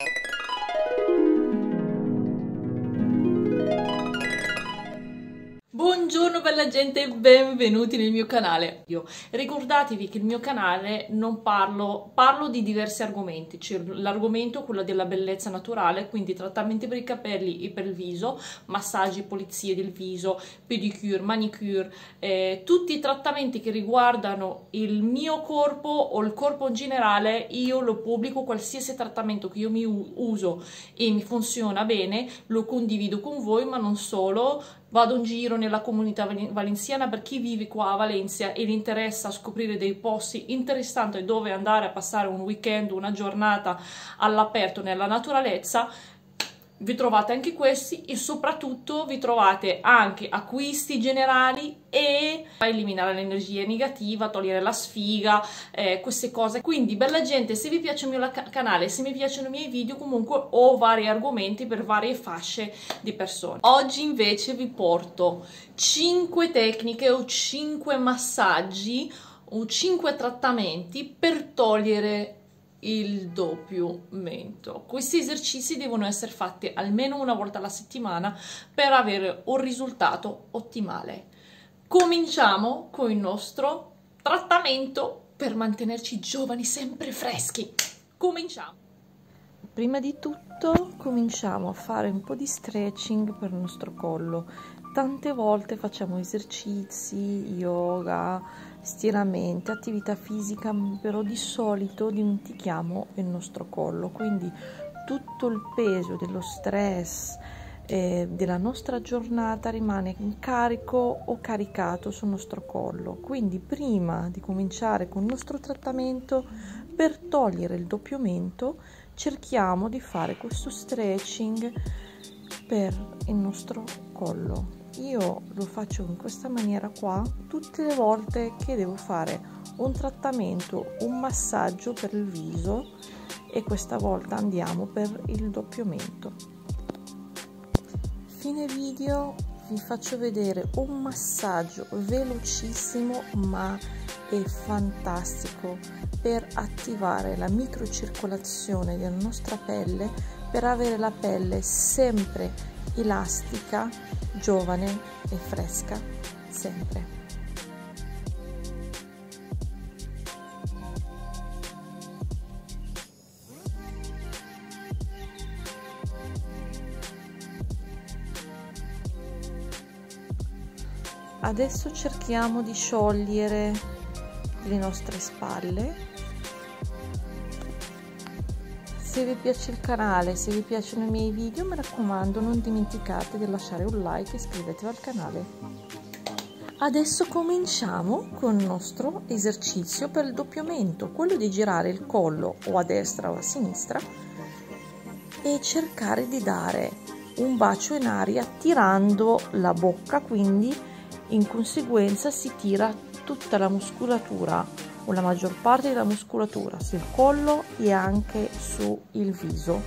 you Buongiorno bella gente, benvenuti nel mio canale. Ricordatevi che il mio canale non parlo, parlo di diversi argomenti, c'è l'argomento quello della bellezza naturale, quindi trattamenti per i capelli e per il viso, massaggi, pulizie del viso, pedicure, manicure, eh, tutti i trattamenti che riguardano il mio corpo o il corpo in generale, io lo pubblico, qualsiasi trattamento che io mi uso e mi funziona bene, lo condivido con voi, ma non solo, vado in giro nella comunità valenziana per chi vive qua a Valencia e gli interessa scoprire dei posti interessanti dove andare a passare un weekend, una giornata all'aperto nella naturalezza vi trovate anche questi e soprattutto vi trovate anche acquisti generali e eliminare l'energia negativa, togliere la sfiga, eh, queste cose. Quindi bella gente, se vi piace il mio canale, se mi piacciono i miei video, comunque ho vari argomenti per varie fasce di persone. Oggi invece vi porto 5 tecniche o 5 massaggi o 5 trattamenti per togliere il doppio mento. Questi esercizi devono essere fatti almeno una volta alla settimana per avere un risultato ottimale. Cominciamo con il nostro trattamento per mantenerci giovani sempre freschi. Cominciamo. Prima di tutto cominciamo a fare un po' di stretching per il nostro collo. Tante volte facciamo esercizi, yoga, stiramenti, attività fisica, però di solito dimentichiamo il nostro collo, quindi tutto il peso dello stress eh, della nostra giornata rimane carico o caricato sul nostro collo. Quindi prima di cominciare con il nostro trattamento per togliere il doppio mento cerchiamo di fare questo stretching per il nostro collo. Io lo faccio in questa maniera qua. Tutte le volte che devo fare un trattamento un massaggio per il viso e questa volta andiamo per il doppio mento. Fine video vi faccio vedere un massaggio velocissimo ma è fantastico per attivare la microcircolazione della nostra pelle per avere la pelle sempre elastica, giovane e fresca sempre. Adesso cerchiamo di sciogliere le nostre spalle se vi piace il canale, se vi piacciono i miei video, mi raccomando non dimenticate di lasciare un like e iscrivetevi al canale. Adesso cominciamo con il nostro esercizio per il doppiamento, quello di girare il collo o a destra o a sinistra e cercare di dare un bacio in aria tirando la bocca, quindi in conseguenza si tira tutta la muscolatura o la maggior parte della muscolatura sul collo e anche sul viso.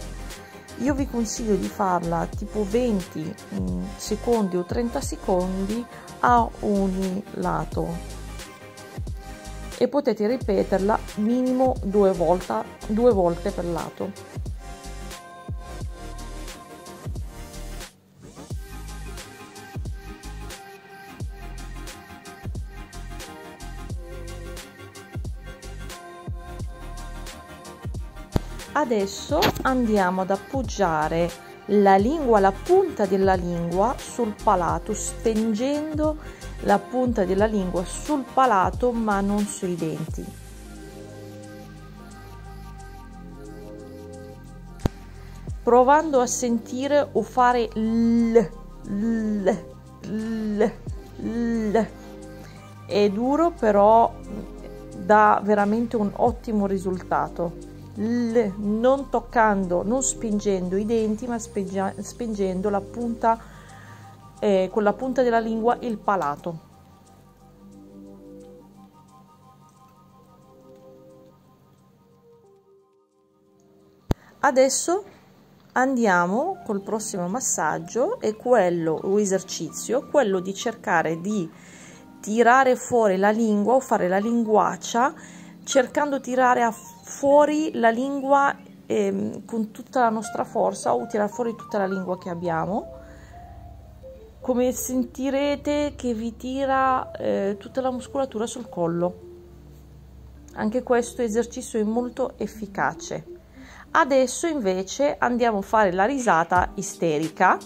Io vi consiglio di farla tipo 20 mm, secondi o 30 secondi a ogni lato e potete ripeterla minimo due volte, due volte per lato. Adesso andiamo ad appoggiare la lingua, la punta della lingua sul palato, spengendo la punta della lingua sul palato ma non sui denti. Provando a sentire o fare l, l, l, l. È duro però dà veramente un ottimo risultato l, non toccando, non spingendo i denti, ma spingendo la punta, eh, con la punta della lingua il palato. Adesso andiamo col prossimo massaggio e quello o esercizio, quello di cercare di tirare fuori la lingua o fare la linguaccia cercando di tirare fuori la lingua ehm, con tutta la nostra forza o tirare fuori tutta la lingua che abbiamo. Come sentirete che vi tira eh, tutta la muscolatura sul collo. Anche questo esercizio è molto efficace. Adesso invece andiamo a fare la risata isterica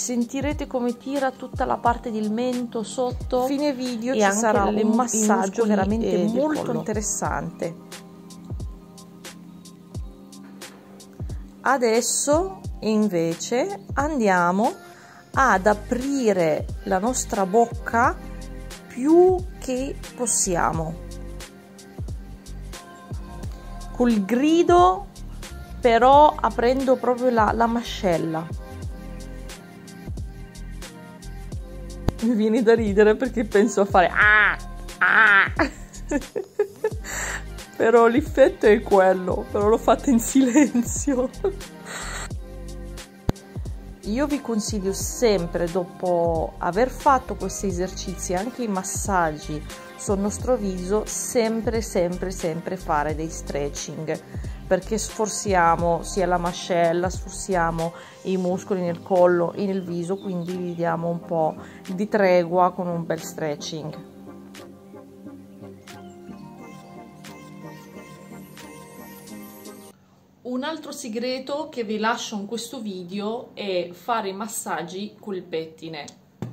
sentirete come tira tutta la parte del mento sotto. Fine video ci sarà un massaggio veramente molto interessante. Adesso invece andiamo ad aprire la nostra bocca più che possiamo. Col grido però aprendo proprio la, la mascella mi viene da ridere perché penso a fare ah, ah. però l'effetto è quello però l'ho fatto in silenzio io vi consiglio sempre dopo aver fatto questi esercizi anche i massaggi sul nostro viso sempre sempre sempre fare dei stretching perché sforziamo sia la mascella, sforziamo i muscoli nel collo e nel viso, quindi vi diamo un po' di tregua con un bel stretching. Un altro segreto che vi lascio in questo video è fare i massaggi col pettine.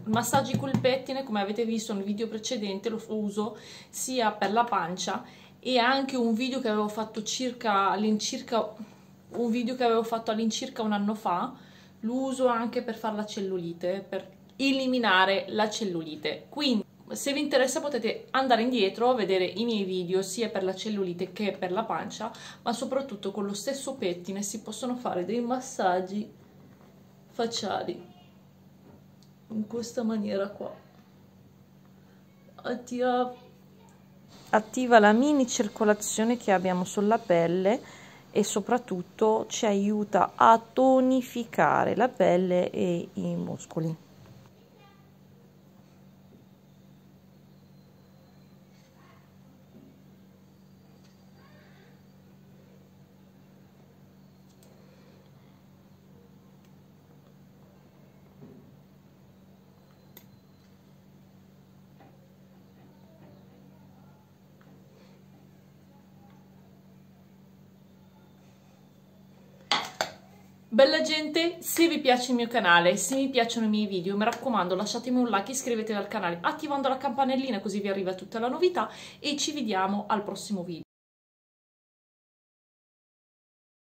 Massaggi col pettine, come avete visto nel video precedente, lo uso sia per la pancia e anche un video che avevo fatto circa all'incirca un video che avevo fatto all'incirca un anno fa lo uso anche per fare la cellulite per eliminare la cellulite. Quindi se vi interessa potete andare indietro a vedere i miei video sia per la cellulite che per la pancia ma soprattutto con lo stesso pettine si possono fare dei massaggi facciali in questa maniera qua attira attiva la mini circolazione che abbiamo sulla pelle e soprattutto ci aiuta a tonificare la pelle e i muscoli. Bella gente, se vi piace il mio canale, se vi piacciono i miei video, mi raccomando lasciatemi un like, iscrivetevi al canale attivando la campanellina così vi arriva tutta la novità e ci vediamo al prossimo video.